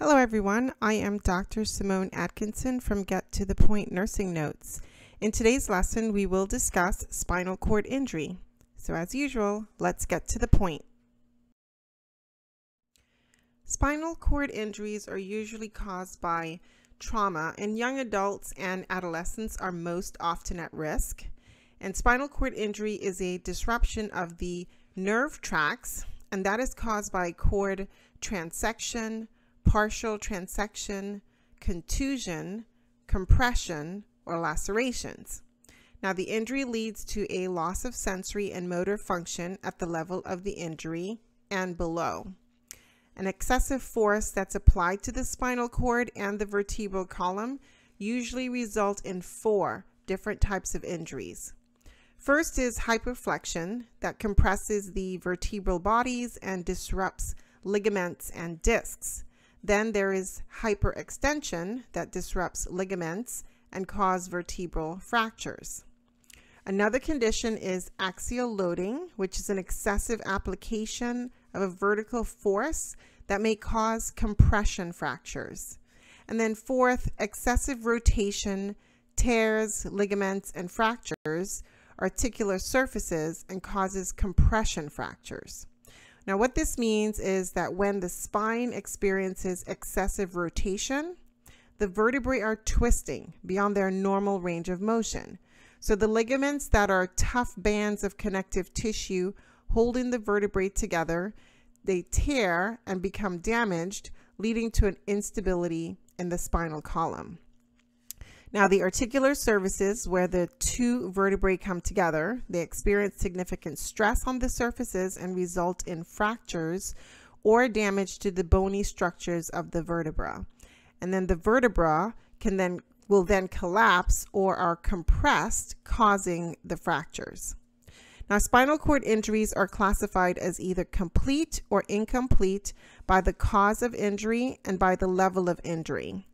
Hello everyone, I am Dr. Simone Atkinson from Get to the Point Nursing Notes. In today's lesson, we will discuss spinal cord injury. So as usual, let's get to the point. Spinal cord injuries are usually caused by trauma and young adults and adolescents are most often at risk. And spinal cord injury is a disruption of the nerve tracts and that is caused by cord transection, partial transection, contusion, compression, or lacerations. Now, the injury leads to a loss of sensory and motor function at the level of the injury and below. An excessive force that's applied to the spinal cord and the vertebral column usually result in four different types of injuries. First is hyperflexion that compresses the vertebral bodies and disrupts ligaments and discs. Then there is hyperextension that disrupts ligaments and cause vertebral fractures. Another condition is axial loading, which is an excessive application of a vertical force that may cause compression fractures. And then fourth, excessive rotation tears ligaments and fractures articular surfaces and causes compression fractures. Now, what this means is that when the spine experiences excessive rotation, the vertebrae are twisting beyond their normal range of motion. So the ligaments that are tough bands of connective tissue holding the vertebrae together, they tear and become damaged, leading to an instability in the spinal column. Now, the articular surfaces, where the two vertebrae come together, they experience significant stress on the surfaces and result in fractures or damage to the bony structures of the vertebra. And then the vertebra can then will then collapse or are compressed, causing the fractures. Now, spinal cord injuries are classified as either complete or incomplete by the cause of injury and by the level of injury.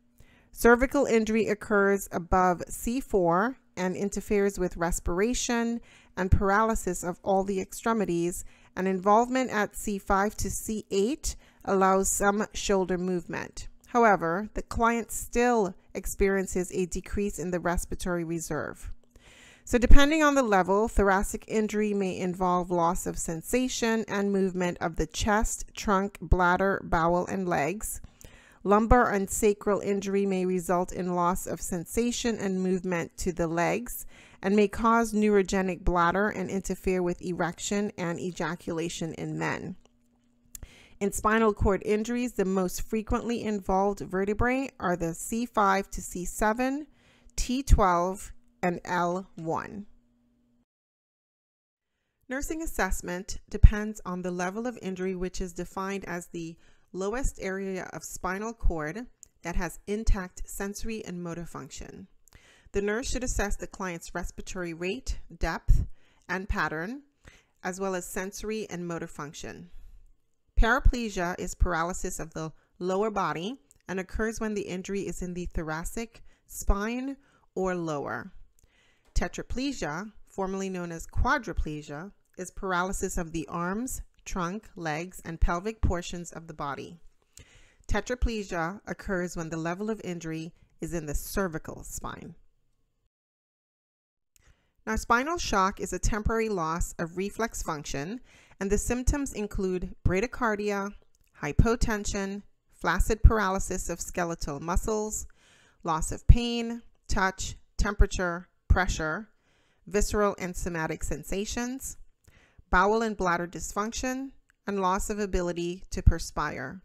Cervical injury occurs above C4 and interferes with respiration and paralysis of all the extremities, and involvement at C5 to C8 allows some shoulder movement. However, the client still experiences a decrease in the respiratory reserve. So depending on the level, thoracic injury may involve loss of sensation and movement of the chest, trunk, bladder, bowel, and legs. Lumbar and sacral injury may result in loss of sensation and movement to the legs and may cause neurogenic bladder and interfere with erection and ejaculation in men. In spinal cord injuries, the most frequently involved vertebrae are the C5 to C7, T12, and L1. Nursing assessment depends on the level of injury, which is defined as the lowest area of spinal cord that has intact sensory and motor function. The nurse should assess the client's respiratory rate, depth, and pattern, as well as sensory and motor function. Paraplegia is paralysis of the lower body and occurs when the injury is in the thoracic, spine, or lower. Tetraplegia, formerly known as quadriplegia, is paralysis of the arms, trunk, legs, and pelvic portions of the body. Tetraplegia occurs when the level of injury is in the cervical spine. Now, spinal shock is a temporary loss of reflex function, and the symptoms include bradycardia, hypotension, flaccid paralysis of skeletal muscles, loss of pain, touch, temperature, pressure, visceral and somatic sensations, bowel and bladder dysfunction, and loss of ability to perspire.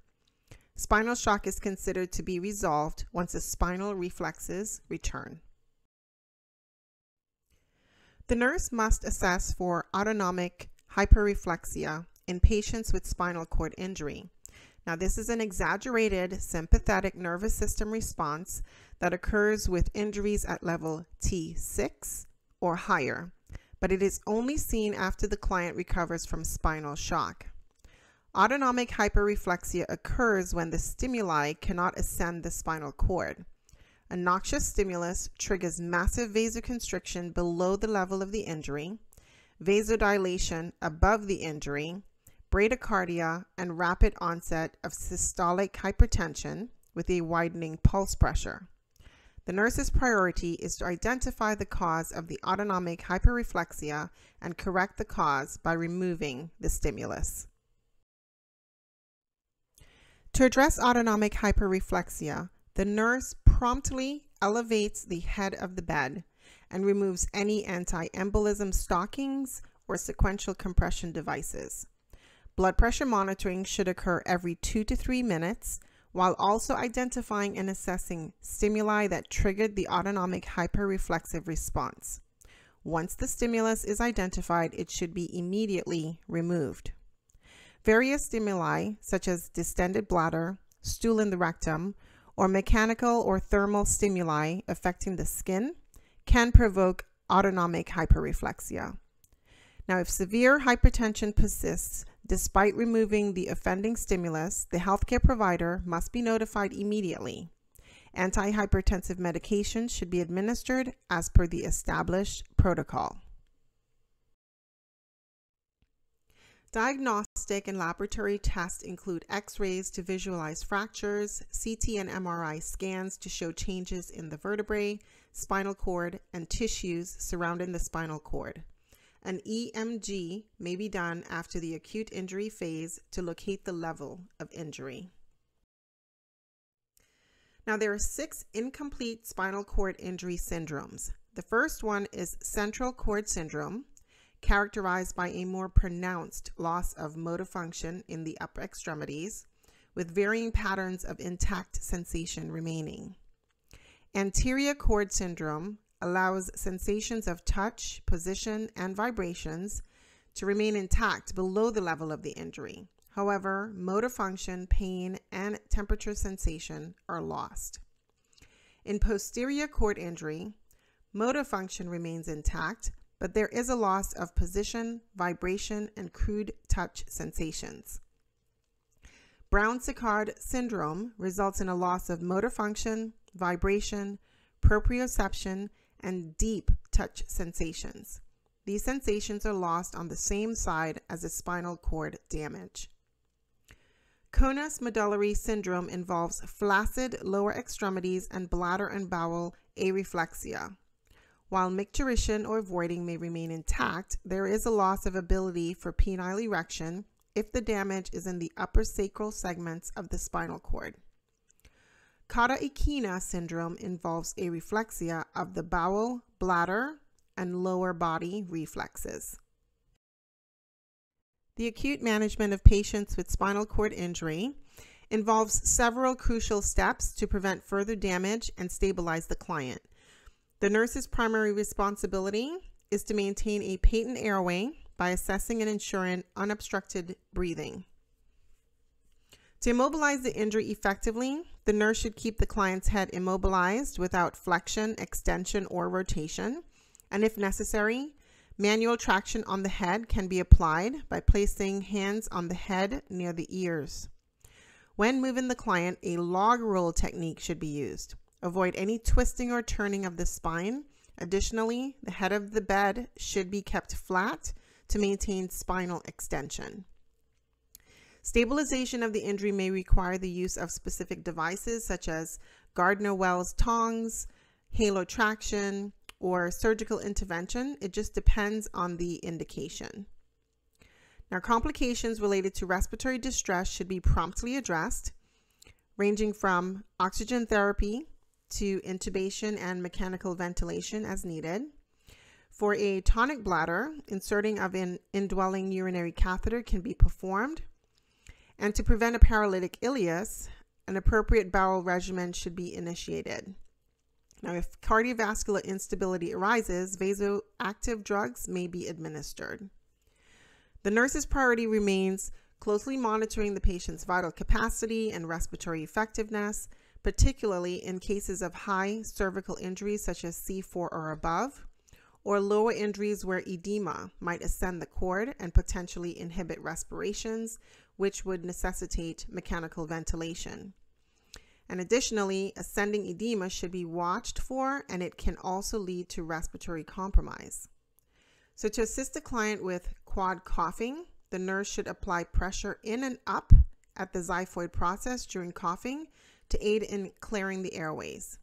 Spinal shock is considered to be resolved once the spinal reflexes return. The nurse must assess for autonomic hyperreflexia in patients with spinal cord injury. Now, this is an exaggerated sympathetic nervous system response that occurs with injuries at level T6 or higher but it is only seen after the client recovers from spinal shock. Autonomic hyperreflexia occurs when the stimuli cannot ascend the spinal cord. A noxious stimulus triggers massive vasoconstriction below the level of the injury, vasodilation above the injury, bradycardia, and rapid onset of systolic hypertension with a widening pulse pressure. The nurse's priority is to identify the cause of the autonomic hyperreflexia and correct the cause by removing the stimulus. To address autonomic hyperreflexia, the nurse promptly elevates the head of the bed and removes any anti-embolism stockings or sequential compression devices. Blood pressure monitoring should occur every two to three minutes while also identifying and assessing stimuli that triggered the autonomic hyperreflexive response. Once the stimulus is identified, it should be immediately removed. Various stimuli, such as distended bladder, stool in the rectum, or mechanical or thermal stimuli affecting the skin, can provoke autonomic hyperreflexia. Now, if severe hypertension persists, Despite removing the offending stimulus, the healthcare provider must be notified immediately. Antihypertensive medications should be administered as per the established protocol. Diagnostic and laboratory tests include x-rays to visualize fractures, CT and MRI scans to show changes in the vertebrae, spinal cord, and tissues surrounding the spinal cord. An EMG may be done after the acute injury phase to locate the level of injury. Now, there are six incomplete spinal cord injury syndromes. The first one is central cord syndrome, characterized by a more pronounced loss of motor function in the upper extremities, with varying patterns of intact sensation remaining. Anterior cord syndrome allows sensations of touch, position, and vibrations to remain intact below the level of the injury. However, motor function, pain, and temperature sensation are lost. In posterior cord injury, motor function remains intact, but there is a loss of position, vibration, and crude touch sensations. Brown-Séquard syndrome results in a loss of motor function, vibration, proprioception, and deep touch sensations. These sensations are lost on the same side as the spinal cord damage. Conus medullaris syndrome involves flaccid lower extremities and bladder and bowel areflexia. While micturition or voiding may remain intact, there is a loss of ability for penile erection if the damage is in the upper sacral segments of the spinal cord. Cauda Equina syndrome involves areflexia of the bowel, bladder, and lower body reflexes. The acute management of patients with spinal cord injury involves several crucial steps to prevent further damage and stabilize the client. The nurse's primary responsibility is to maintain a patent airway by assessing and ensuring unobstructed breathing. To immobilize the injury effectively, the nurse should keep the client's head immobilized without flexion, extension, or rotation. And if necessary, manual traction on the head can be applied by placing hands on the head near the ears. When moving the client, a log roll technique should be used. Avoid any twisting or turning of the spine. Additionally, the head of the bed should be kept flat to maintain spinal extension. Stabilization of the injury may require the use of specific devices such as Gardner-Wells tongs, halo traction, or surgical intervention. It just depends on the indication. Now, complications related to respiratory distress should be promptly addressed, ranging from oxygen therapy to intubation and mechanical ventilation as needed. For a tonic bladder, inserting of an indwelling urinary catheter can be performed. And to prevent a paralytic ileus, an appropriate bowel regimen should be initiated. Now, if cardiovascular instability arises, vasoactive drugs may be administered. The nurse's priority remains closely monitoring the patient's vital capacity and respiratory effectiveness, particularly in cases of high cervical injuries such as C4 or above, or lower injuries where edema might ascend the cord and potentially inhibit respirations, which would necessitate mechanical ventilation. And additionally, ascending edema should be watched for and it can also lead to respiratory compromise. So to assist a client with quad coughing, the nurse should apply pressure in and up at the xiphoid process during coughing to aid in clearing the airways.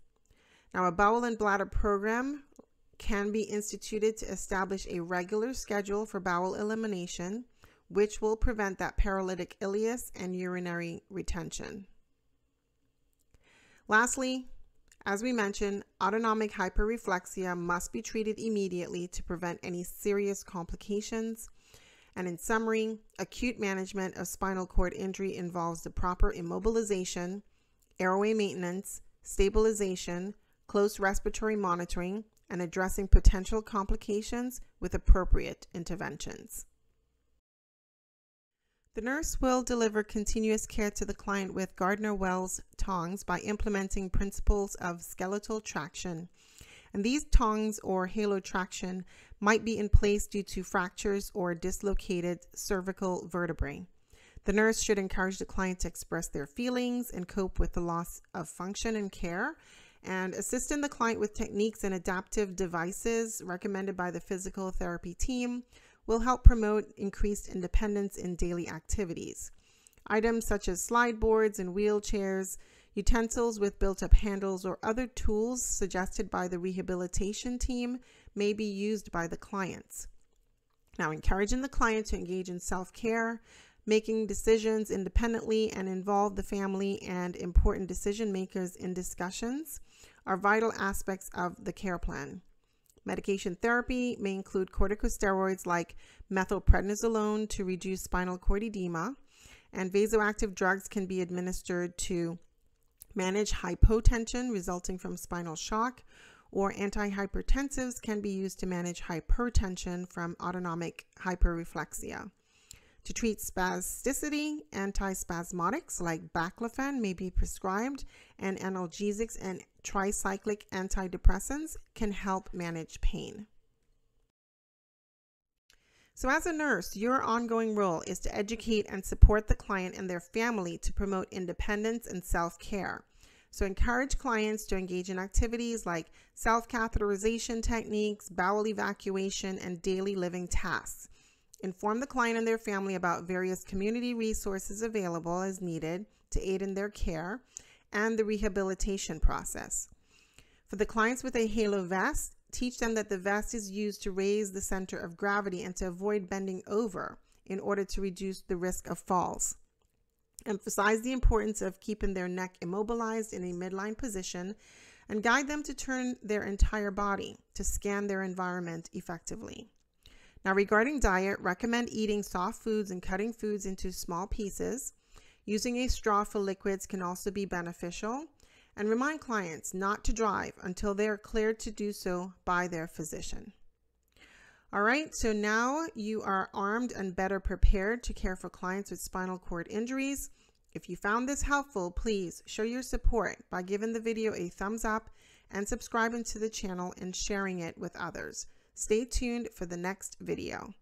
Now, a bowel and bladder program can be instituted to establish a regular schedule for bowel elimination, which will prevent that paralytic ileus and urinary retention. Lastly, as we mentioned, autonomic hyperreflexia must be treated immediately to prevent any serious complications. And in summary, acute management of spinal cord injury involves the proper immobilization, airway maintenance, stabilization, close respiratory monitoring, and addressing potential complications with appropriate interventions. The nurse will deliver continuous care to the client with Gardner-Wells tongs by implementing principles of skeletal traction. And these tongs or halo traction might be in place due to fractures or dislocated cervical vertebrae. The nurse should encourage the client to express their feelings and cope with the loss of function and care and assisting the client with techniques and adaptive devices recommended by the physical therapy team will help promote increased independence in daily activities. Items such as slide boards and wheelchairs, utensils with built up handles, or other tools suggested by the rehabilitation team may be used by the clients. Now, encouraging the client to engage in self care, making decisions independently, and involve the family and important decision makers in discussions are vital aspects of the care plan. Medication therapy may include corticosteroids like methylprednisolone to reduce spinal cord edema, and vasoactive drugs can be administered to manage hypotension resulting from spinal shock, or antihypertensives can be used to manage hypertension from autonomic hyperreflexia. To treat spasticity, antispasmodics like baclofen may be prescribed, and analgesics and tricyclic antidepressants can help manage pain. So, as a nurse, your ongoing role is to educate and support the client and their family to promote independence and self care. So, encourage clients to engage in activities like self catheterization techniques, bowel evacuation, and daily living tasks. Inform the client and their family about various community resources available as needed to aid in their care and the rehabilitation process. For the clients with a halo vest, teach them that the vest is used to raise the center of gravity and to avoid bending over in order to reduce the risk of falls. Emphasize the importance of keeping their neck immobilized in a midline position and guide them to turn their entire body to scan their environment effectively. Now, regarding diet, recommend eating soft foods and cutting foods into small pieces. Using a straw for liquids can also be beneficial. And remind clients not to drive until they are cleared to do so by their physician. All right, so now you are armed and better prepared to care for clients with spinal cord injuries. If you found this helpful, please show your support by giving the video a thumbs up and subscribing to the channel and sharing it with others. Stay tuned for the next video.